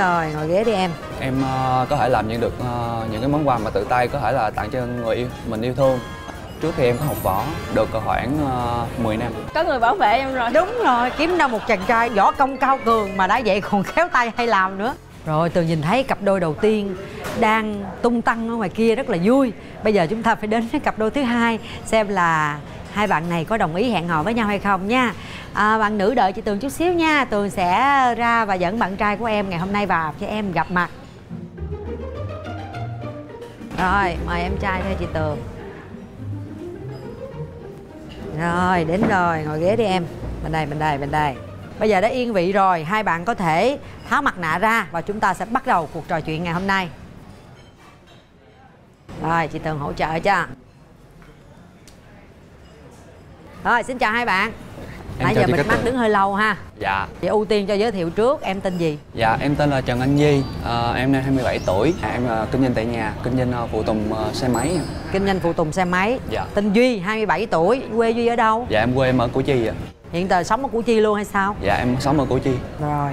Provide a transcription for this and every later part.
Rồi ngồi ghế đi em Em ờ, có thể làm những được ờ, những cái món quà mà tự tay có thể là tặng cho người yêu mình yêu thương. Trước khi em có học võ được khoảng uh, 10 năm. có người bảo vệ em rồi Đúng rồi kiếm đâu một chàng trai võ công cao cường Mà đã vậy còn khéo tay hay làm nữa Rồi Tường nhìn thấy cặp đôi đầu tiên Đang tung tăng ở ngoài kia rất là vui Bây giờ chúng ta phải đến với cặp đôi thứ hai Xem là hai bạn này có đồng ý hẹn hò với nhau hay không nha? À, Bạn nữ đợi chị Tường chút xíu nha. Tường sẽ ra và dẫn bạn trai của em ngày hôm nay vào cho em gặp mặt. Rồi mời em trai theo chị Tường. Rồi đến rồi. Ngồi ghế đi em. Bên đây bên đây bên đây. Bây giờ đã yên vị rồi. Hai bạn có thể tháo mặt nạ ra Và chúng ta sẽ bắt đầu cuộc trò chuyện ngày hôm nay. Rồi chị Tường hỗ trợ cho. Rồi xin chào hai bạn Em Nãy giờ mình mắt đứng hơi lâu ha Dạ. Chị ưu tiên cho giới thiệu trước Em tên gì? Dạ em tên là Trần Anh Di. Ờ, em năm 27 tuổi. Em ờ, kinh doanh tại nhà, kinh doanh ờ, phụ tùng ờ, xe máy. Kinh doanh phụ tùng xe máy Dạ. Tên Duy 27 tuổi Quê Duy ở đâu? Dạ em quê em ở Củ Chi ạ. Hiện giờ sống ở Củ Chi luôn hay sao? Dạ em sống ở Củ Chi. Rồi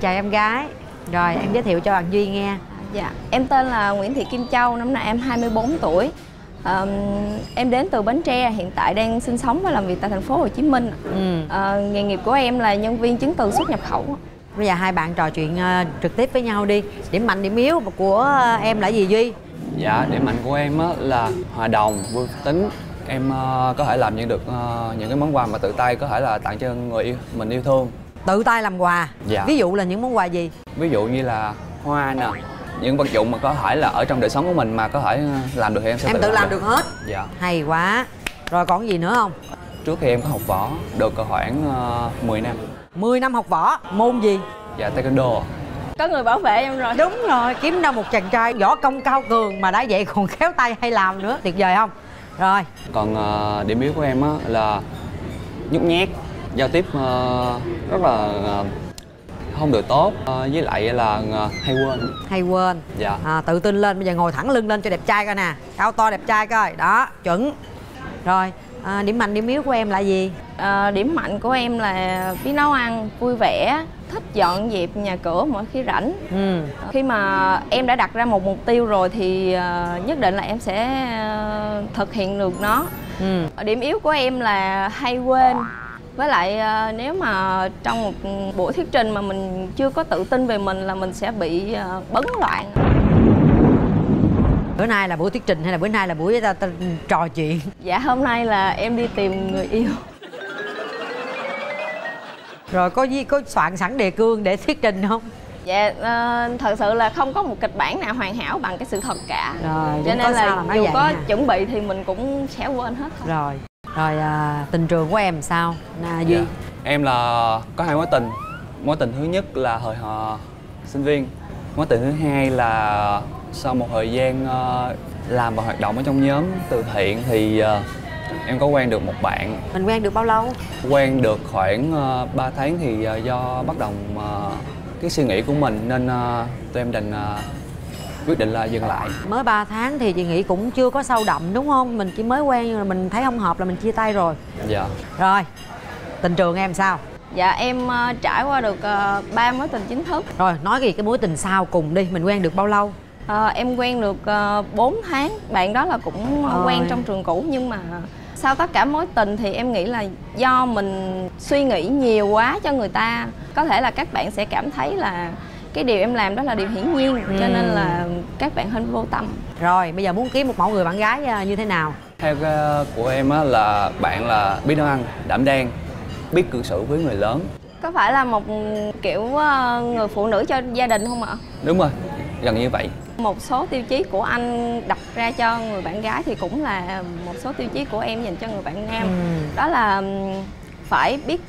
Chào em gái Rồi em giới thiệu cho bạn Duy nghe dạ em tên là Nguyễn Thị Kim Châu năm nay em 24 tuổi Ờm, em đến từ Bến Tre hiện tại đang sinh sống và làm việc tại thành phố Hồ Chí Minh ừ. Ờ, nghề nghiệp của em là nhân viên chứng từ xuất nhập khẩu Bây giờ hai bạn trò chuyện ờ, trực tiếp với nhau đi Điểm mạnh điểm yếu của ờ, em là gì Duy? Dạ điểm mạnh của em á, là hòa đồng, vui tính. Em có thể làm những được những cái món quà mà tự tay có thể là tặng cho người yêu mình yêu thương. Tự tay làm quà Dạ. Ví dụ là những món quà gì? Ví dụ như là hoa nè, những vật dụng mà có thể là ở trong đời sống của mình mà có thể ờ, làm được thì em sẽ Em tự làm được hết Dạ. Hay quá Rồi còn gì nữa không? Trước khi em có học võ được khoảng uh, 10 năm. 10 năm học võ Môn gì? Dạ taekwondo. có người bảo vệ em rồi Đúng rồi Kiếm đâu một chàng trai võ công cao cường Mà đã vậy còn khéo tay hay làm nữa Tuyệt vời không? Rồi Còn ờ, điểm yếu của em á là nhút nhát, giao tiếp ờ, rất là ờ, không được tốt. Ờ, với lại là ờ, hay quên. hay quên. Dạ. à, Tự tin lên Bây giờ ngồi thẳng lưng lên cho đẹp trai coi nè. Cao to đẹp trai coi. Đó chuẩn. Rồi à, Điểm mạnh điểm yếu của em là gì? Ờ, điểm mạnh của em là biết nấu ăn vui vẻ thích dọn dẹp nhà cửa mỗi khi rảnh. Ừ. Khi mà em đã đặt ra một mục tiêu rồi thì nhất định là em sẽ thực hiện được nó. Ừ. Điểm yếu của em là hay quên với lại ờ, nếu mà trong một buổi thuyết trình mà mình chưa có tự tin về mình là mình sẽ bị ờ, bấn loạn Bữa nay là buổi thuyết trình hay là bữa nay là buổi ta, ta, trò chuyện? dạ hôm nay là em đi tìm người yêu Rồi có gì có soạn sẵn đề cương để thuyết trình không? dạ ờ, thật sự là không có một kịch bản nào hoàn hảo bằng cái sự thật cả Rồi, cho nên là dù có ha. chuẩn bị thì mình cũng sẽ quên hết thôi Rồi Rồi à, tình trường của em sao? À, Duy Dạ. Em là có hai mối tình. Mối tình thứ nhất là thời họ sinh viên. Mối tình thứ hai là sau một thời gian ờ, làm và hoạt động ở trong nhóm từ thiện thì ờ, em có quen được một bạn Mình quen được bao lâu? quen được khoảng uh, 3 tháng thì ờ, do bất đồng ờ, cái suy nghĩ của mình nên ờ, tụi em đành ờ, quyết định là dừng lại Mới 3 tháng thì chị nghĩ cũng chưa có sâu đậm đúng không? Mình chỉ mới quen nhưng mà mình thấy không hợp là mình chia tay rồi dạ Rồi Tình trường em sao? dạ em ờ, trải qua được ba mối tình chính thức Rồi nói gì cái mối tình sau cùng đi Mình quen được bao lâu? Ờ, em quen được uh, 4 tháng bạn đó là cũng Ôi. quen trong trường cũ nhưng mà sau tất cả mối tình thì em nghĩ là do mình suy nghĩ nhiều quá cho người ta có thể là các bạn sẽ cảm thấy là cái điều em làm đó là điều hiển nhiên cho nên là các bạn hơi vô tâm. Rồi bây giờ muốn kiếm một mẫu người bạn gái à, như thế nào? theo cái của em á là bạn là biết nấu ăn đảm đang biết cư xử với người lớn. Có phải là một kiểu ờ, người phụ nữ cho gia đình không ạ? Đúng rồi gần như vậy. Một số tiêu chí của anh đặt ra cho người bạn gái thì cũng là một số tiêu chí của em dành cho người bạn nam. Ừ. đó là phải biết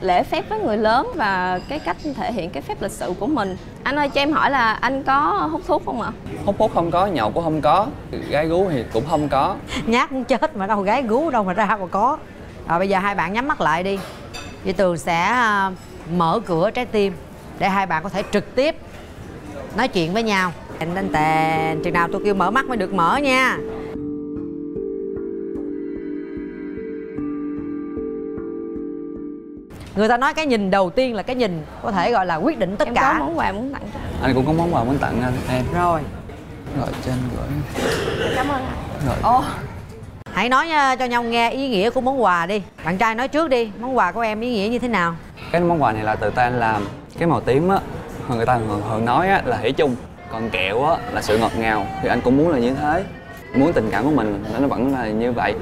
lễ phép với người lớn và cái cách thể hiện cái phép lịch sự của mình. Anh ơi cho em hỏi là anh có hút thuốc không ạ? Hút hút không có nhậu cũng không có gái gú thì cũng không có. Nhát muốn chết mà đâu gái gú đâu mà ra mà có. Rồi bây giờ hai bạn nhắm mắt lại đi. Chị Tường sẽ à, mở cửa trái tim Để hai bạn có thể trực tiếp nói chuyện với nhau. Tèn tèn Chừng nào tôi kêu mở mắt mới được mở nha người ta nói cái nhìn đầu tiên là cái nhìn có thể gọi là quyết định tất em cả. có món quà muốn tặng cho anh. Cũng có món quà muốn tặng anh em. Rồi. Gọi cho anh gửi cảm ơn anh. Rồi. Ồ. Hãy nói nha, cho nhau nghe ý nghĩa của món quà đi. Bạn trai nói trước đi món quà của em ý nghĩa như thế nào? Cái món quà này là từ tay anh làm. Cái màu tím á người ta thường, thường nói á là hỷ chung. Còn kẹo á là sự ngọt ngào. Thì anh cũng muốn là như thế. Muốn tình cảm của mình nó vẫn là như vậy.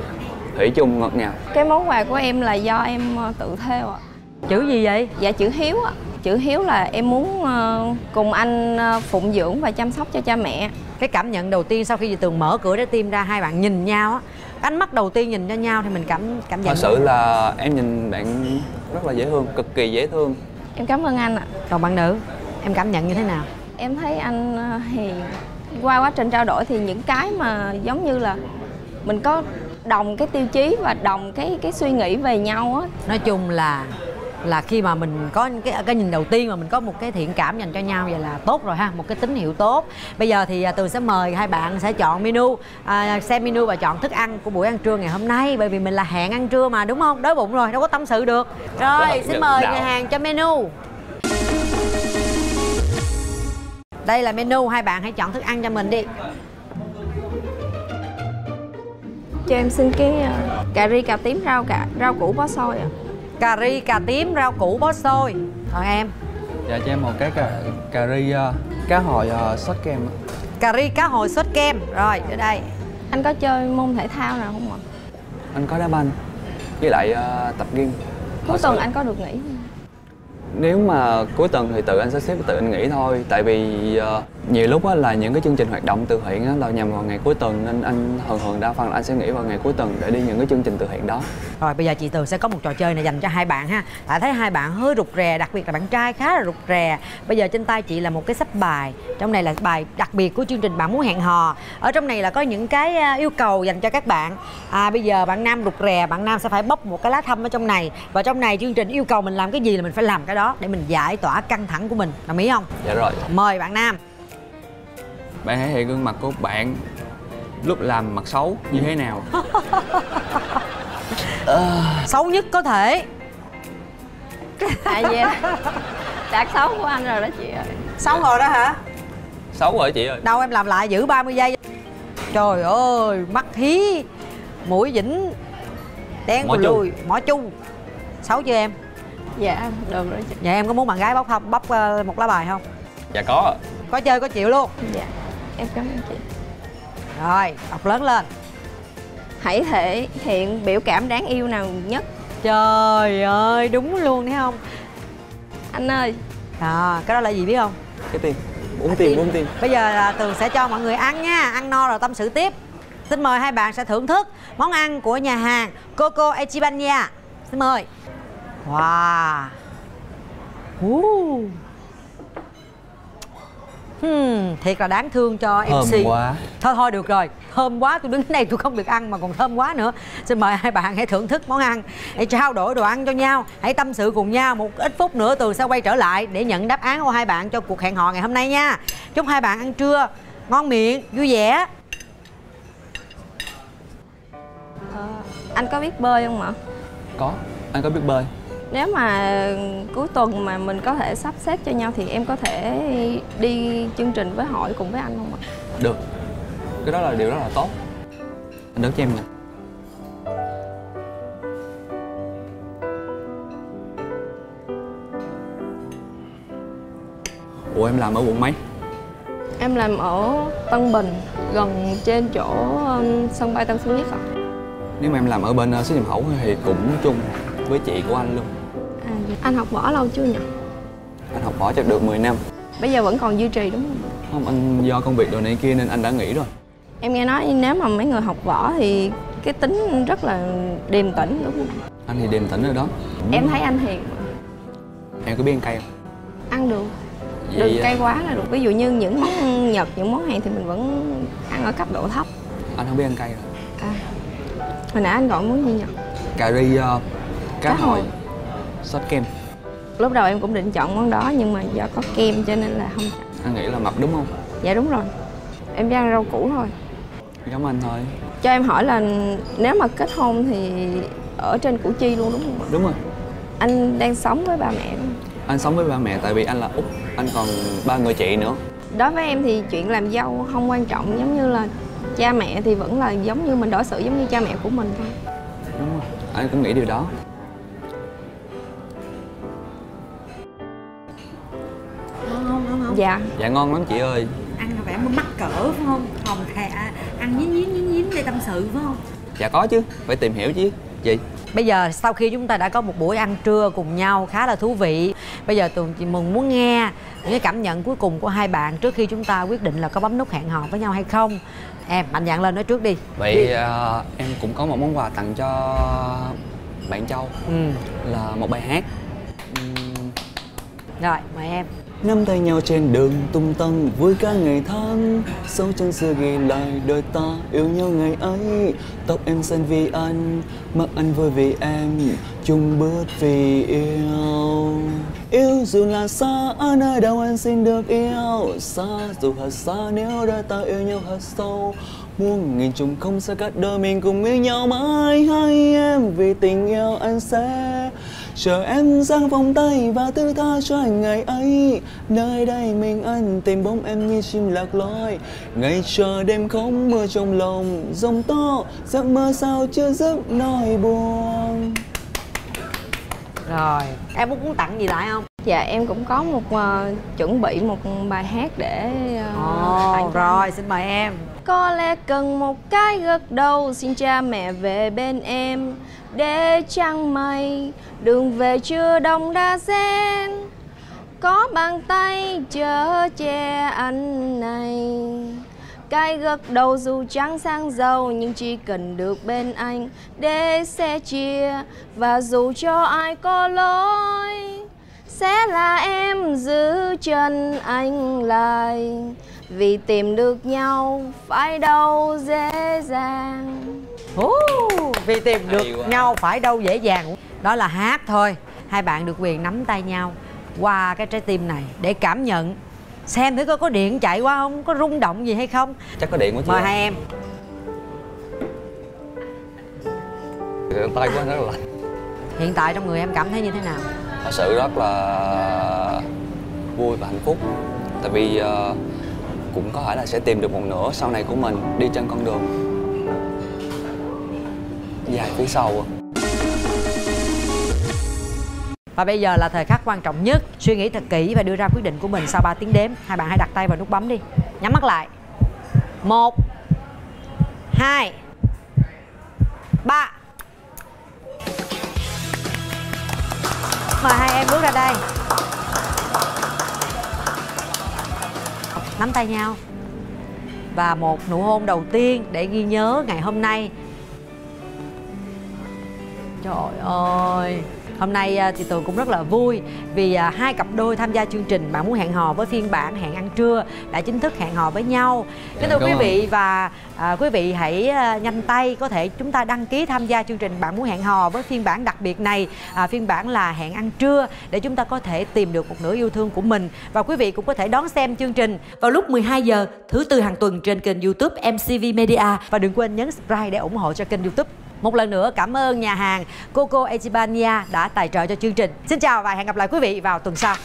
Hỷ chung ngọt ngào. Cái món quà của em là do em ờ, tự theo ạ chữ gì vậy? Dạ chữ hiếu ạ. Chữ hiếu là em muốn ờ, cùng anh ờ, phụng dưỡng và chăm sóc cho cha mẹ. Cái cảm nhận đầu tiên sau khi dì tường mở cửa trái tim ra hai bạn nhìn nhau á ánh mắt đầu tiên nhìn cho nhau thì mình cảm cảm nhận thật sự là em nhìn bạn rất là dễ thương cực kỳ dễ thương. Em cảm ơn anh ạ. Còn bạn nữ em cảm nhận như thế nào? Em thấy anh ờ, hiền qua quá trình trao đổi thì những cái mà giống như là mình có đồng cái tiêu chí và đồng cái cái suy nghĩ về nhau á. Nói chung là là khi mà mình có cái cái nhìn đầu tiên mà mình có một cái thiện cảm dành cho nhau vậy là tốt rồi ha một cái tín hiệu tốt. Bây giờ thì à, tường sẽ mời hai bạn sẽ chọn menu à, xem menu và chọn thức ăn của buổi ăn trưa ngày hôm nay bởi vì mình là hẹn ăn trưa mà đúng không? Đói bụng rồi đâu có tâm sự được. Rồi xin mời nhà hàng cho menu. Đây là menu hai bạn hãy chọn thức ăn cho mình đi. Cho em xin cái ờ, cà ri cà tím rau cà rau củ bó xôi ạ cà ri cà tím rau củ bó xôi. Còn em? Dạ cho em một cái cà, cà ri uh, cá hồi uh, sốt kem cà ri cá hồi sốt kem. Rồi ở đây. Anh có chơi môn thể thao nào không ạ? Anh có đá banh với lại uh, tập gym. Cuối tuần anh có được nghỉ không? nếu mà cuối tuần thì tự anh sắp xếp tự anh nghỉ thôi. Tại vì ờ, nhiều lúc á là những cái chương trình hoạt động từ thiện á là nhằm vào ngày cuối tuần nên anh thường thường đa phần là anh sẽ nghỉ vào ngày cuối tuần để đi những cái chương trình từ thiện đó. Rồi bây giờ chị Tường sẽ có một trò chơi này dành cho hai bạn ha. Tại thấy hai bạn hơi rụt rè, đặc biệt là bạn trai khá là rụt rè. Bây giờ trên tay chị là một cái sách bài. Trong này là bài đặc biệt của chương trình Bạn Muốn Hẹn Hò. Ở trong này là có những cái à, yêu cầu dành cho các bạn. À, Bây giờ bạn nam rụt rè, bạn nam sẽ phải bóc một cái lá thăm ở trong này. Và trong này chương trình yêu cầu mình làm cái gì là mình phải làm cái đó Để mình giải tỏa căng thẳng của mình. Đồng ý không? dạ rồi. Mời bạn nam bạn hãy hiện gương mặt của bạn lúc làm mặt xấu như thế nào? Xấu nhất có thể. À dạ đạt xấu của anh rồi đó chị ơi. Xấu rồi đó hả? xấu rồi chị ơi. Đâu em làm lại giữ 30 giây. Trời ơi mắt hí Mũi dĩnh Đen chu. lùi Mỏ chu. Xấu chưa em? Dạ được rồi chị. Dạ em có muốn bạn gái bóc không Bóc ờ, một lá bài không? Dạ có. Có chơi có chịu luôn. Dạ em cảm ơn chị. Rồi đọc lớn lên. Hãy thể hiện biểu cảm đáng yêu nào nhất. Trời ơi đúng luôn thấy không? Anh ơi. À, Cái đó là gì biết không? Cái tiền uống tiền uống tiền. Bây giờ là Tường sẽ cho mọi người ăn nha. Ăn no rồi tâm sự tiếp. Xin mời hai bạn sẽ thưởng thức món ăn của nhà hàng Coco Echiban nha Xin mời. Wow. Uh. Hmm, Thiệt là đáng thương cho Thơm MC quá. Thôi thôi được rồi. Thơm quá tôi đứng đây tôi không được ăn mà còn thơm quá nữa. Xin mời hai bạn hãy thưởng thức món ăn. Hãy trao đổi đồ ăn cho nhau. Hãy tâm sự cùng nhau Một ít phút nữa Tường sẽ quay trở lại Để nhận đáp án của hai bạn cho cuộc hẹn hò ngày hôm nay nha. Chúc hai bạn ăn trưa Ngon miệng, vui vẻ. Anh có biết bơi không ạ? Có anh có biết bơi nếu mà cuối tuần mà mình có thể sắp xếp cho nhau thì em có thể đi chương trình với hội cùng với anh không ạ? Được. Cái đó là điều rất là tốt. Anh đỡ cho em nè. Ủa em làm ở quận mấy? Em làm ở Tân Bình gần trên chỗ um, sân bay Tân Sơn Nhất ạ. Nếu mà em làm ở bên uh, xuất nhập khẩu thì cũng chung với chị của anh luôn. à. Anh học võ lâu chưa nhỉ? Anh học võ chắc được 10 năm. Bây giờ vẫn còn duy trì đúng không? Không anh do công việc đồ này kia nên anh đã nghỉ rồi. Em nghe nói nếu mà mấy người học võ thì cái tính rất là điềm tĩnh đúng không? Anh thì điềm tĩnh rồi đó. Em thấy anh hiền. Em có biết ăn cay không? Ăn được. Vậy, đừng uh, cay quá là được. Ví dụ như những món nhật những món hàng thì mình vẫn ăn ở cấp độ thấp. Anh không biết ăn cay rồi à hồi nãy anh gọi món gì nhỉ? Cà ri uh, cá, Cá hồi. hồi sốt kem. Lúc đầu em cũng định chọn món đó nhưng mà do có kem cho nên là không chọn. Anh nghĩ là mập đúng không? Dạ đúng rồi. Em chỉ ăn rau củ thôi. Giống anh thôi. Cho em hỏi là nếu mà kết hôn thì ở trên củ chi luôn đúng không đúng rồi. Anh đang sống với ba mẹ anh sống với ba mẹ tại vì anh là út anh còn ba người chị nữa. Đối với em thì chuyện làm dâu không quan trọng giống như là cha mẹ thì vẫn là giống như mình đối xử giống như cha mẹ của mình thôi. Đúng rồi. Anh cũng nghĩ điều đó không, dạ. Dạ ngon lắm chị ơi. Ăn là vẻ mắc cỡ phải không? Hồng thè, à, ăn nhín nhín nhín nhín để tâm sự phải không? dạ có chứ. Phải tìm hiểu chứ chị. Bây giờ sau khi chúng ta đã có một buổi ăn trưa cùng nhau khá là thú vị Bây giờ Tường chị Mừng muốn nghe những cái cảm nhận cuối cùng của hai bạn trước khi chúng ta quyết định là có bấm nút hẹn hò với nhau hay không. Em mạnh dạn lên nói trước đi. Vậy à, em cũng có một món quà tặng cho bạn châu Ừ, là một bài hát rồi mời em. Nắm tay nhau trên đường tung tăng vui cả ngày tháng. Sâu chân xưa ghi lại đời ta yêu nhau ngày ấy. Tóc em xanh vì anh, mắt anh vui vì em. Chung bước vì yêu. Yêu dù là xa ở nơi đâu anh xin được yêu. Xa dù thật xa nếu đã ta yêu nhau thật sâu. Muôn nghìn trùng không xa cách đôi mình cùng yêu nhau mãi. Hai em vì tình yêu anh sẽ Chờ em giang vòng tay và thứ tha cho anh ngày ấy. Nơi đây mình anh tìm bóng em như chim lạc lối. Ngày chờ đêm không mưa trong lòng Dòng to giấc mơ sao chưa dứt nỗi buồn. Rồi, em muốn muốn tặng gì lại không? dạ em cũng có một ờ, chuẩn bị một bài hát để tặng Ồ, cho rồi xin mời em có lẽ cần một cái gật đầu. Xin cha mẹ về bên em, Để trăng mây Đường về chưa đông đa sen. Có bàn tay chở che anh này. Cái gật đầu dù trắng sang giàu, Nhưng chỉ cần được bên anh Để sẻ chia. Và dù cho ai có lỗi sẽ là em giữ chân anh lại. Vì tìm được nhau phải đâu dễ dàng. Vì tìm được quá. nhau phải đâu dễ dàng. Đó là hát thôi. Hai bạn được quyền nắm tay nhau Qua cái trái tim này để cảm nhận. Xem thử coi có điện chạy qua không Có rung động gì hay không. Chắc có điện quá chị Mời hai em. Tay rất là lạnh. Hiện tại trong người em cảm thấy như thế nào Thật sự rất là vui và hạnh phúc. Tại vì ờ, cũng có thể là sẽ tìm được một nửa sau này của mình đi trên con đường dài phía sau. Và bây giờ là thời khắc quan trọng nhất. Suy nghĩ thật kỹ và đưa ra quyết định của mình sau 3 tiếng đếm. Hai bạn hãy đặt tay vào nút bấm đi. Nhắm mắt lại. Một, hai, ba. Mời hai em bước ra đây. Nắm tay nhau. Và một nụ hôn đầu tiên để ghi nhớ ngày hôm nay. Trời ơi. Hôm nay à, thì Tường cũng rất là vui vì à, hai cặp đôi tham gia chương trình Bạn muốn hẹn hò với phiên bản hẹn ăn trưa đã chính thức hẹn hò với nhau. Kính thưa quý vị và à, quý vị hãy à, nhanh tay có thể chúng ta đăng ký tham gia chương trình Bạn muốn hẹn hò với phiên bản đặc biệt này, à, phiên bản là hẹn ăn trưa để chúng ta có thể tìm được một nửa yêu thương của mình và quý vị cũng có thể đón xem chương trình vào lúc 12 giờ thứ tư hàng tuần trên kênh YouTube MCV Media và đừng quên nhấn subscribe để ủng hộ cho kênh YouTube. Một lần nữa cảm ơn nhà hàng Coco Echibania đã tài trợ cho chương trình. Xin chào và hẹn gặp lại quý vị vào tuần sau.